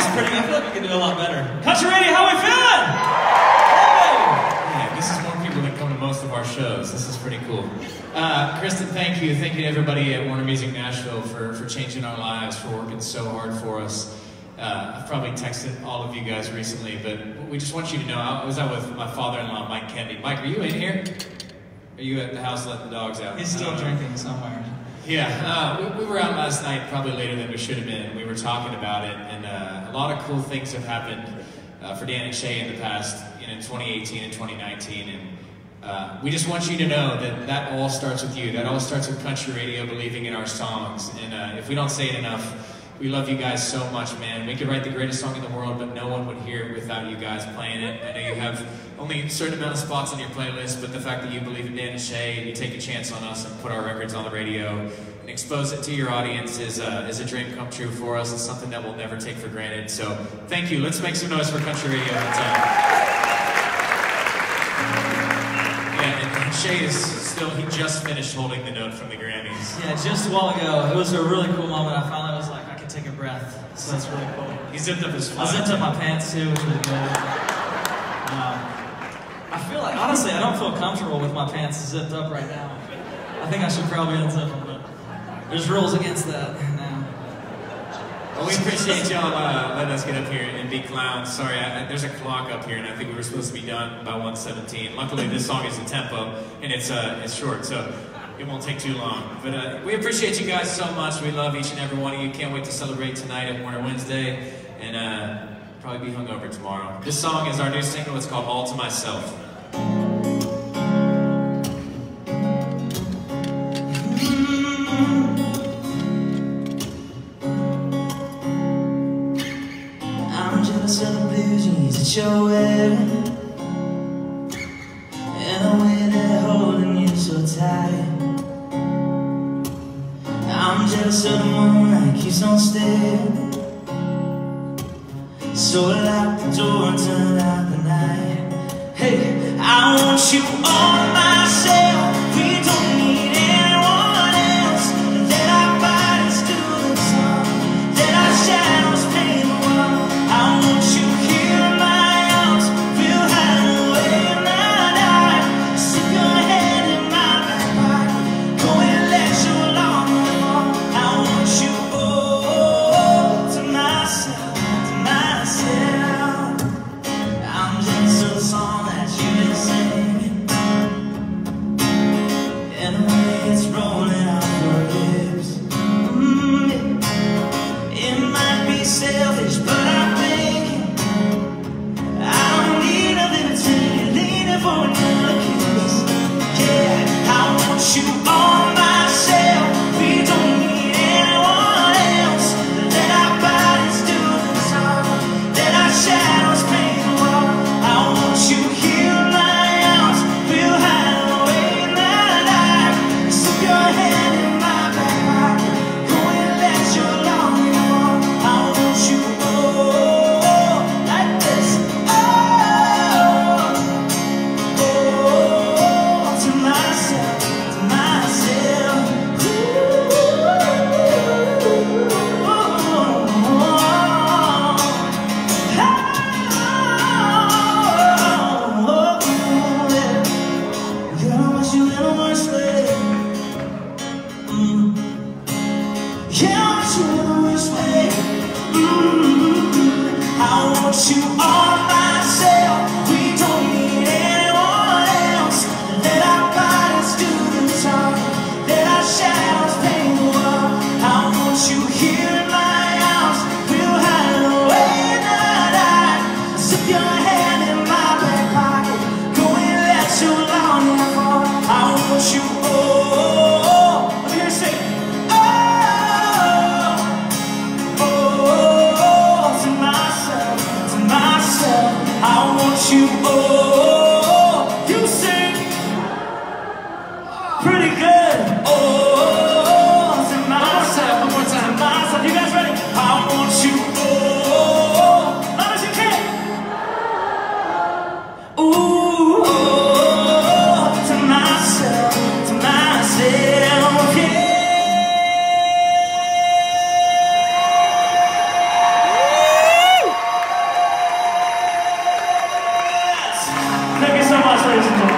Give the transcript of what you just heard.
was pretty. I feel like we could do a lot better. Country Radio, how we feeling? Hey! Yeah, this is more people that come to most of our shows. This is pretty cool. Uh, Kristen, thank you. Thank you to everybody at Warner Music Nashville for, for changing our lives, for working so hard for us. Uh, I've probably texted all of you guys recently, but we just want you to know I was out with my father-in-law, Mike Kennedy. Mike, are you in here? Are you at the house letting the dogs out? He's still Uh, drinking somewhere. Yeah, uh, we, we were out last night, probably later than we should have been. We were talking about it, and uh, a lot of cool things have happened uh, for Dan and Shay in the past, you know, in 2018 and 2019. And uh, we just want you to know that that all starts with you. That all starts with country radio believing in our songs. And uh, if we don't say it enough, we love you guys so much, man. We could write the greatest song in the world, but no one would hear it without you guys playing it. I know you have only a certain amount of spots on your playlist, but the fact that you believe in Dan and Shay and you take a chance on us and put our records on the radio and expose it to your audience is, uh, is a dream come true for us. It's something that we'll never take for granted. So thank you. Let's make some noise for Country Radio. Shay is still, he just finished holding the note from the Grammys. Yeah, just a while ago, it was a really cool moment. I finally was like, I can take a breath. So that's really cool. He zipped up his I zipped up my pants too, which was good. Um, I feel like, honestly, I don't feel comfortable with my pants zipped up right now. I think I should probably unzip them, but there's rules against that. Well, we appreciate y'all uh, letting us get up here and be clowns. Sorry, I, there's a clock up here, and I think we were supposed to be done by 1:17. Luckily, this song is a tempo, and it's uh, it's short, so it won't take too long. But uh, we appreciate you guys so much. We love each and every one of you. Can't wait to celebrate tonight at Warner Wednesday, and uh, probably be hungover tomorrow. This song is our new single. It's called All to Myself. Jeans that you're wearing And the way they're holding you so tight. I'm jealous of the moonlight keeps on staring So lock the door and turn out the night. Hey, I want you all for kiss Yeah, I want you all you are. you owe. Cristo.